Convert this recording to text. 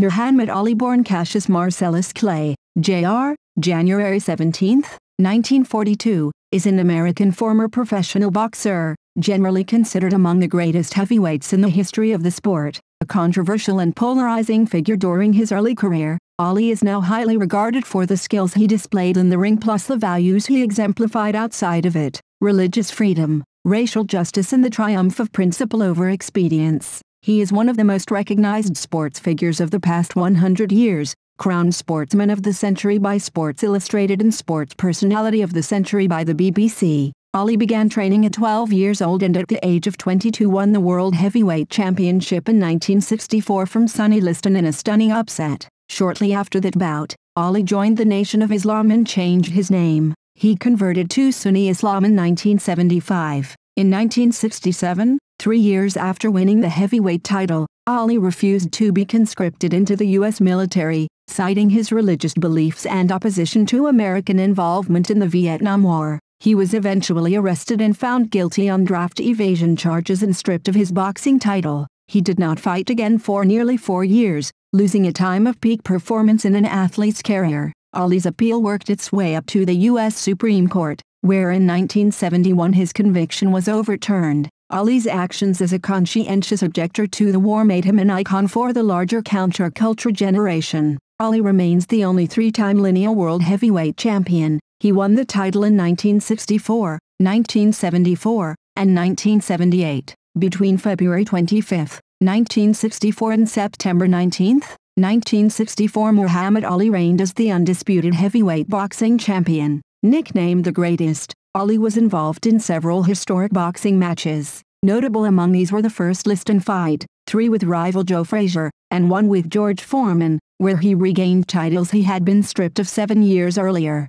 Muhammad Ali born Cassius Marcellus Clay, Jr., January 17, 1942, is an American former professional boxer, generally considered among the greatest heavyweights in the history of the sport. A controversial and polarizing figure during his early career, Ali is now highly regarded for the skills he displayed in the ring plus the values he exemplified outside of it, religious freedom, racial justice and the triumph of principle over expedience. He is one of the most recognized sports figures of the past 100 years, crowned Sportsman of the Century by Sports Illustrated and Sports Personality of the Century by the BBC. Ali began training at 12 years old and at the age of 22 won the World Heavyweight Championship in 1964 from Sonny Liston in a stunning upset. Shortly after that bout, Ali joined the Nation of Islam and changed his name. He converted to Sunni Islam in 1975. In 1967, Three years after winning the heavyweight title, Ali refused to be conscripted into the U.S. military, citing his religious beliefs and opposition to American involvement in the Vietnam War. He was eventually arrested and found guilty on draft evasion charges and stripped of his boxing title. He did not fight again for nearly four years, losing a time of peak performance in an athlete's career. Ali's appeal worked its way up to the U.S. Supreme Court, where in 1971 his conviction was overturned. Ali's actions as a conscientious objector to the war made him an icon for the larger counterculture generation. Ali remains the only three-time lineal world heavyweight champion. He won the title in 1964, 1974, and 1978. Between February 25, 1964 and September 19, 1964 Muhammad Ali reigned as the undisputed heavyweight boxing champion. Nicknamed the greatest, Ali was involved in several historic boxing matches. Notable among these were the first Liston fight, three with rival Joe Frazier, and one with George Foreman, where he regained titles he had been stripped of seven years earlier.